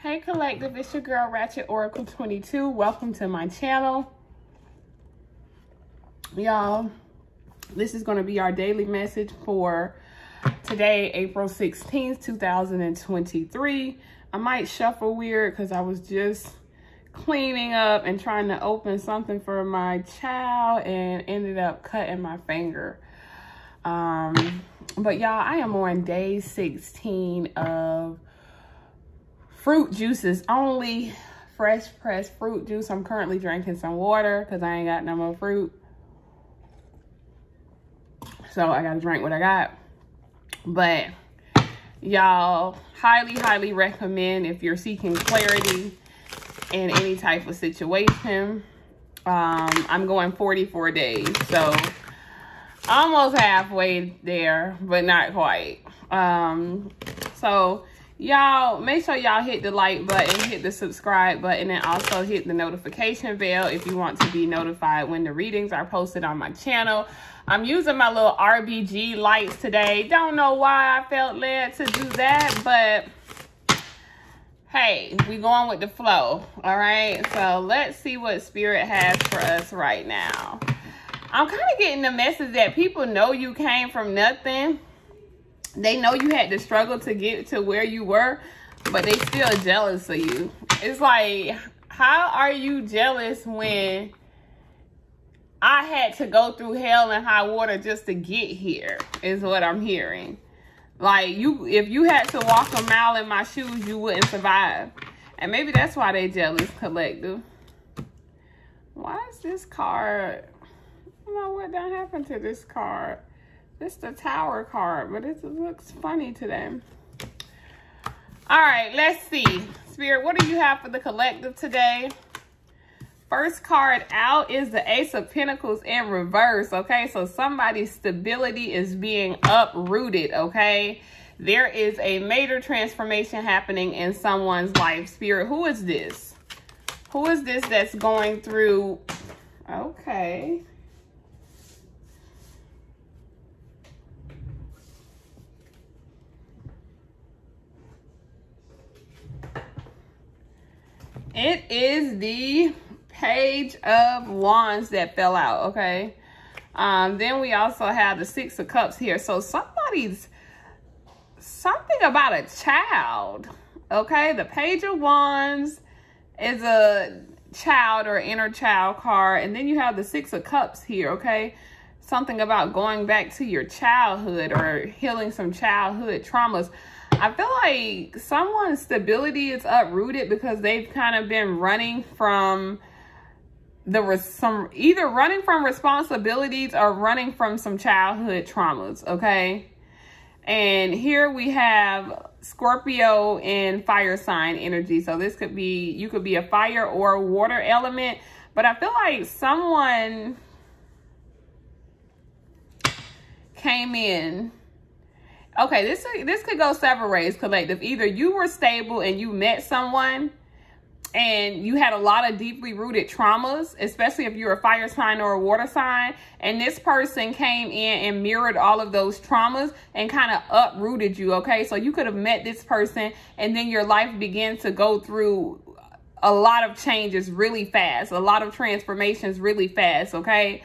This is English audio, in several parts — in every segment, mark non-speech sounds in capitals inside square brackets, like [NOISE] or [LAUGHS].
Hey Collective, it's your girl Ratchet Oracle 22. Welcome to my channel. Y'all, this is going to be our daily message for today, April 16th, 2023. I might shuffle weird because I was just cleaning up and trying to open something for my child and ended up cutting my finger. Um, but y'all, I am on day 16 of fruit juices only. Fresh pressed fruit juice. I'm currently drinking some water because I ain't got no more fruit. So I got to drink what I got. But y'all, highly, highly recommend if you're seeking clarity in any type of situation. Um, I'm going 44 days. So almost halfway there, but not quite. Um, so y'all make sure y'all hit the like button hit the subscribe button and also hit the notification bell if you want to be notified when the readings are posted on my channel. I'm using my little rbg lights today. Don't know why i felt led to do that but hey we going with the flow all right so let's see what spirit has for us right now. I'm kind of getting the message that people know you came from nothing they know you had to struggle to get to where you were, but they still jealous of you. It's like, how are you jealous when I had to go through hell and high water just to get here, is what I'm hearing. Like, you, if you had to walk a mile in my shoes, you wouldn't survive. And maybe that's why they jealous, collective. Why is this card? I don't know what done happened to this card. This the tower card, but it looks funny to them. All right, let's see. Spirit, what do you have for the collective today? First card out is the Ace of Pentacles in reverse, okay? So somebody's stability is being uprooted, okay? There is a major transformation happening in someone's life. Spirit, who is this? Who is this that's going through... Okay. It is the page of wands that fell out, okay? Um, then we also have the six of cups here. So somebody's, something about a child, okay? The page of wands is a child or inner child card. And then you have the six of cups here, okay? Something about going back to your childhood or healing some childhood traumas. I feel like someone's stability is uprooted because they've kind of been running from the some either running from responsibilities or running from some childhood traumas, okay? And here we have Scorpio and fire sign energy. So this could be, you could be a fire or water element. But I feel like someone came in okay, this this could go several ways, collective. Either you were stable and you met someone and you had a lot of deeply rooted traumas, especially if you're a fire sign or a water sign, and this person came in and mirrored all of those traumas and kind of uprooted you, okay? So you could have met this person and then your life began to go through a lot of changes really fast, a lot of transformations really fast, okay?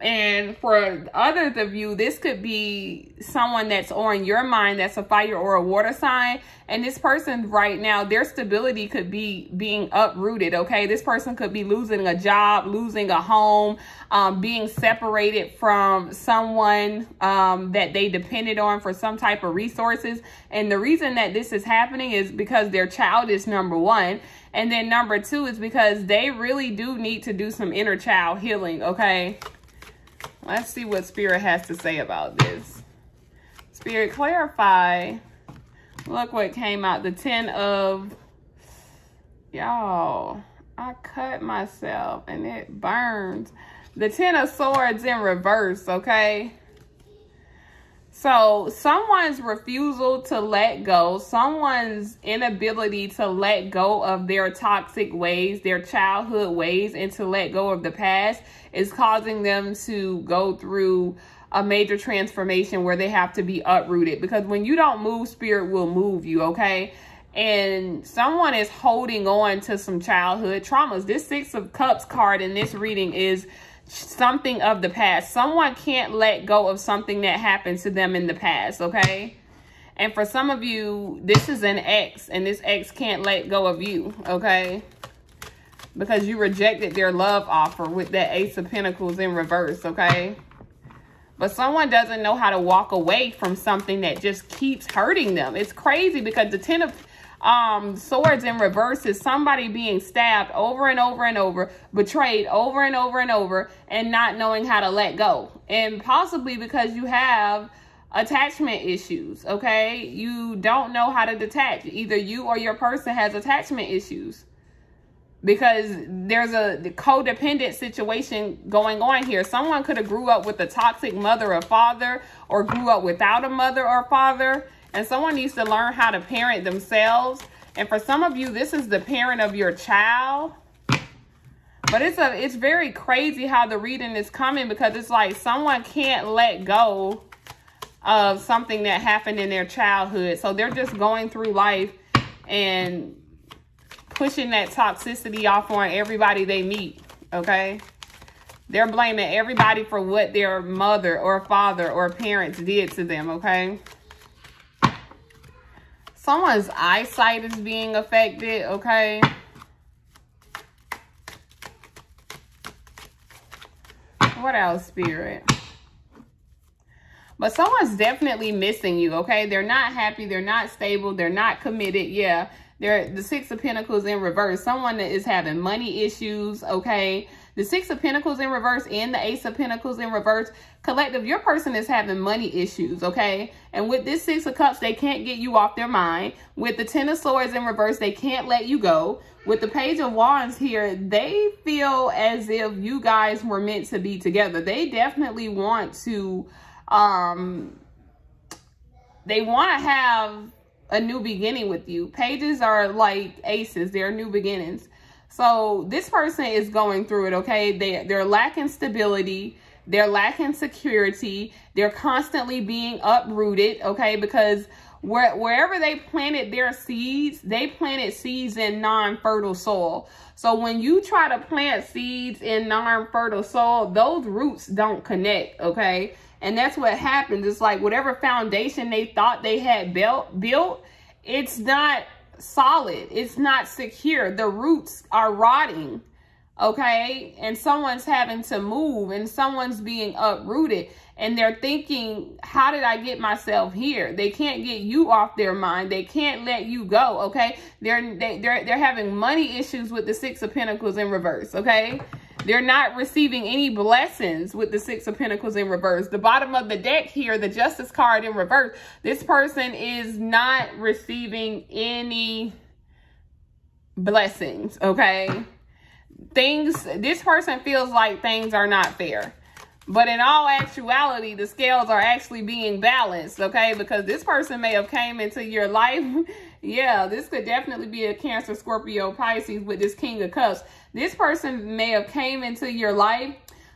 And for others of you, this could be someone that's on your mind that's a fire or a water sign. And this person right now, their stability could be being uprooted, okay? This person could be losing a job, losing a home, um, being separated from someone um, that they depended on for some type of resources. And the reason that this is happening is because their child is number one. And then number two is because they really do need to do some inner child healing, okay? Let's see what Spirit has to say about this. Spirit, clarify. Look what came out. The 10 of... Y'all, I cut myself and it burns. The 10 of swords in reverse, okay? So someone's refusal to let go, someone's inability to let go of their toxic ways, their childhood ways, and to let go of the past is causing them to go through a major transformation where they have to be uprooted. Because when you don't move, spirit will move you, okay? and someone is holding on to some childhood traumas. This Six of Cups card in this reading is something of the past. Someone can't let go of something that happened to them in the past, okay? And for some of you, this is an ex, and this ex can't let go of you, okay? Because you rejected their love offer with that Ace of Pentacles in reverse, okay? But someone doesn't know how to walk away from something that just keeps hurting them. It's crazy because the Ten of um, Swords in reverse is somebody being stabbed over and over and over, betrayed over and over and over, and not knowing how to let go. And possibly because you have attachment issues, okay? You don't know how to detach. Either you or your person has attachment issues because there's a codependent situation going on here. Someone could have grew up with a toxic mother or father or grew up without a mother or father. And someone needs to learn how to parent themselves. And for some of you, this is the parent of your child. But it's a it's very crazy how the reading is coming because it's like someone can't let go of something that happened in their childhood. So they're just going through life and pushing that toxicity off on everybody they meet, okay? They're blaming everybody for what their mother or father or parents did to them, okay? Someone's eyesight is being affected, okay? What else, Spirit? But someone's definitely missing you, okay? They're not happy. They're not stable. They're not committed. Yeah, they're the Six of Pentacles in reverse. Someone that is having money issues, okay? The Six of Pentacles in reverse and the Ace of Pentacles in reverse. Collective, your person is having money issues, okay? And with this Six of Cups, they can't get you off their mind. With the Ten of Swords in reverse, they can't let you go. With the Page of Wands here, they feel as if you guys were meant to be together. They definitely want to, um, they want to have a new beginning with you. Pages are like aces. They're new beginnings. So this person is going through it, okay? They, they're lacking stability. They're lacking security. They're constantly being uprooted, okay? Because where, wherever they planted their seeds, they planted seeds in non-fertile soil. So when you try to plant seeds in non-fertile soil, those roots don't connect, okay? And that's what happens. It's like whatever foundation they thought they had built, built it's not solid. It's not secure. The roots are rotting, okay? And someone's having to move and someone's being uprooted and they're thinking, how did I get myself here? They can't get you off their mind. They can't let you go, okay? They're, they, they're, they're having money issues with the Six of Pentacles in reverse, okay? They're not receiving any blessings with the Six of Pentacles in reverse. The bottom of the deck here, the Justice card in reverse, this person is not receiving any blessings, okay? Things, this person feels like things are not fair. But in all actuality, the scales are actually being balanced, okay? Because this person may have came into your life. [LAUGHS] yeah, this could definitely be a Cancer, Scorpio, Pisces with this King of Cups. This person may have came into your life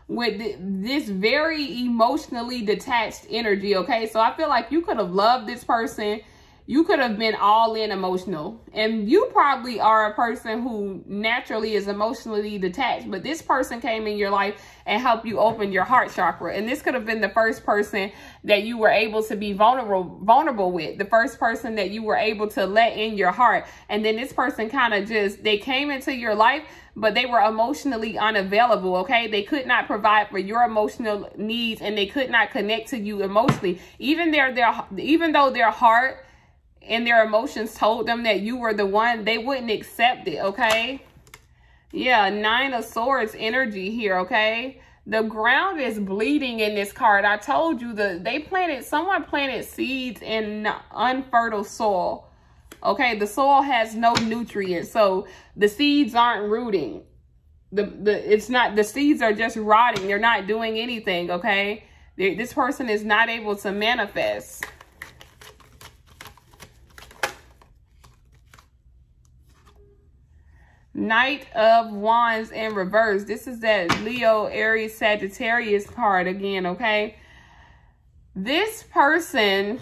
with this very emotionally detached energy, okay? So I feel like you could have loved this person you could have been all in emotional. And you probably are a person who naturally is emotionally detached. But this person came in your life and helped you open your heart chakra. And this could have been the first person that you were able to be vulnerable vulnerable with. The first person that you were able to let in your heart. And then this person kind of just, they came into your life but they were emotionally unavailable, okay? They could not provide for your emotional needs and they could not connect to you emotionally. Even their, their even though their heart and their emotions told them that you were the one, they wouldn't accept it, okay? Yeah, Nine of Swords energy here, okay? The ground is bleeding in this card. I told you that they planted, someone planted seeds in unfertile soil. Okay, the soil has no nutrients, so the seeds aren't rooting. The the it's not the seeds are just rotting. They're not doing anything. Okay, they, this person is not able to manifest. Knight of Wands in reverse. This is that Leo, Aries, Sagittarius card again, okay? This person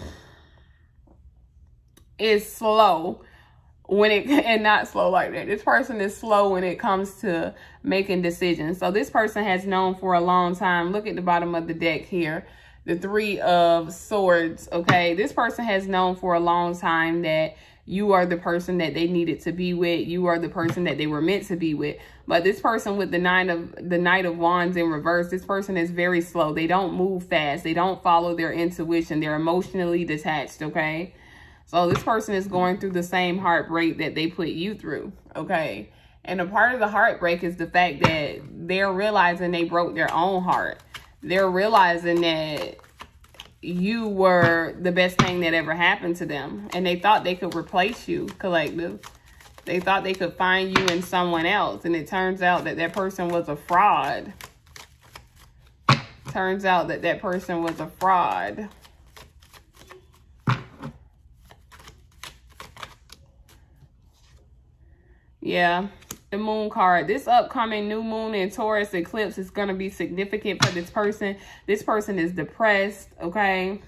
is slow. when it [LAUGHS] and not slow like that. This person is slow when it comes to making decisions. So this person has known for a long time. Look at the bottom of the deck here. The three of swords, okay? This person has known for a long time that you are the person that they needed to be with. You are the person that they were meant to be with. But this person with the nine of the knight of wands in reverse, this person is very slow. They don't move fast. They don't follow their intuition. They're emotionally detached, okay? So this person is going through the same heartbreak that they put you through, okay? And a part of the heartbreak is the fact that they're realizing they broke their own heart. They're realizing that you were the best thing that ever happened to them. And they thought they could replace you, collective. They thought they could find you in someone else. And it turns out that that person was a fraud. Turns out that that person was a fraud. Yeah, the moon card. This upcoming new moon and Taurus eclipse is going to be significant for this person. This person is depressed, okay?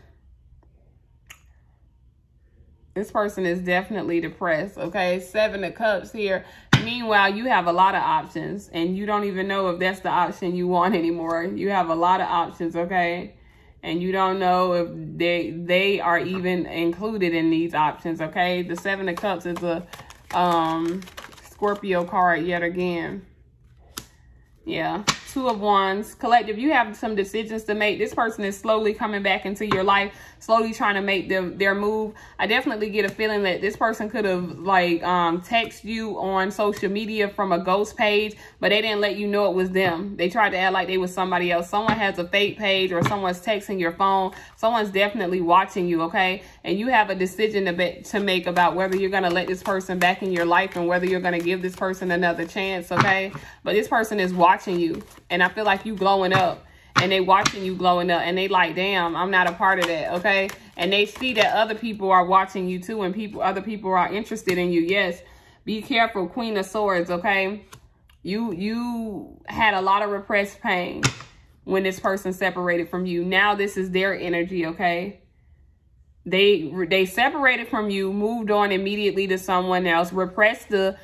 This person is definitely depressed, okay? Seven of Cups here. Meanwhile, you have a lot of options, and you don't even know if that's the option you want anymore. You have a lot of options, okay? And you don't know if they they are even included in these options, okay? The Seven of Cups is a um Scorpio card yet again. Yeah. Two of Wands. Collective, you have some decisions to make. This person is slowly coming back into your life, slowly trying to make them their move. I definitely get a feeling that this person could have like um text you on social media from a ghost page, but they didn't let you know it was them. They tried to act like they was somebody else. Someone has a fake page or someone's texting your phone. Someone's definitely watching you, okay? And you have a decision to, be, to make about whether you're going to let this person back in your life and whether you're going to give this person another chance, okay? But this person is watching you and I feel like you glowing up and they watching you glowing up and they like, damn, I'm not a part of that, okay? And they see that other people are watching you too and people, other people are interested in you. Yes, be careful, Queen of Swords, okay? You, you had a lot of repressed pain when this person separated from you. Now this is their energy, okay? They, they separated from you, moved on immediately to someone else, repressed the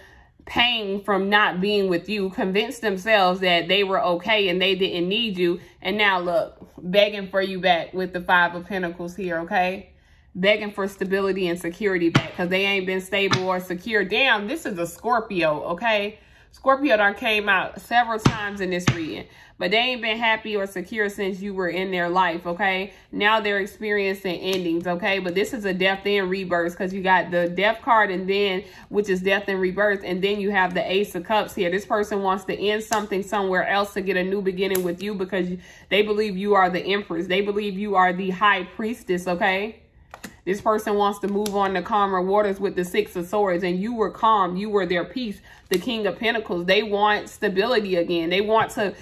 pain from not being with you, convinced themselves that they were okay and they didn't need you. And now look, begging for you back with the five of pentacles here, okay? Begging for stability and security back because they ain't been stable or secure. Damn, this is a Scorpio, okay? Scorpio done came out several times in this reading. But they ain't been happy or secure since you were in their life, okay? Now they're experiencing endings, okay? But this is a death and rebirth because you got the death card and then, which is death and rebirth. And then you have the ace of cups here. This person wants to end something somewhere else to get a new beginning with you because they believe you are the empress. They believe you are the high priestess, okay? This person wants to move on to calmer waters with the Six of Swords, and you were calm. You were their peace, the King of Pentacles. They want stability again. They want to,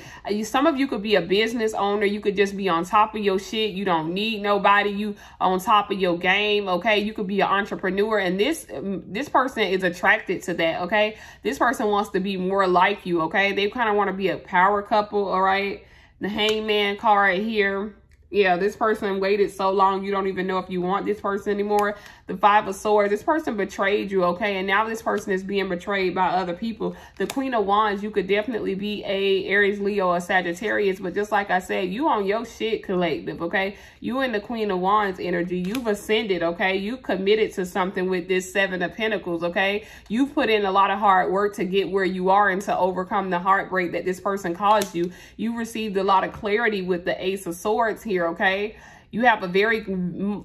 some of you could be a business owner. You could just be on top of your shit. You don't need nobody. You on top of your game, okay? You could be an entrepreneur, and this, um, this person is attracted to that, okay? This person wants to be more like you, okay? They kind of want to be a power couple, all right? The Hangman card here yeah, this person waited so long, you don't even know if you want this person anymore. The Five of Swords, this person betrayed you, okay? And now this person is being betrayed by other people. The Queen of Wands, you could definitely be a Aries, Leo, or Sagittarius. But just like I said, you on your shit collective, okay? You in the Queen of Wands energy. You've ascended, okay? You committed to something with this Seven of Pentacles, okay? You've put in a lot of hard work to get where you are and to overcome the heartbreak that this person caused you. You received a lot of clarity with the Ace of Swords here, okay? You have a very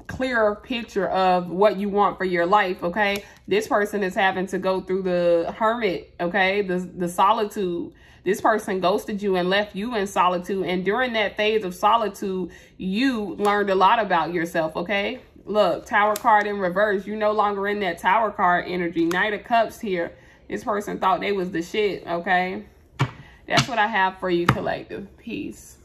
clear picture of what you want for your life, okay? This person is having to go through the hermit, okay? The, the solitude. This person ghosted you and left you in solitude. And during that phase of solitude, you learned a lot about yourself, okay? Look, tower card in reverse. You're no longer in that tower card energy. Knight of cups here. This person thought they was the shit, okay? That's what I have for you, collective. Peace.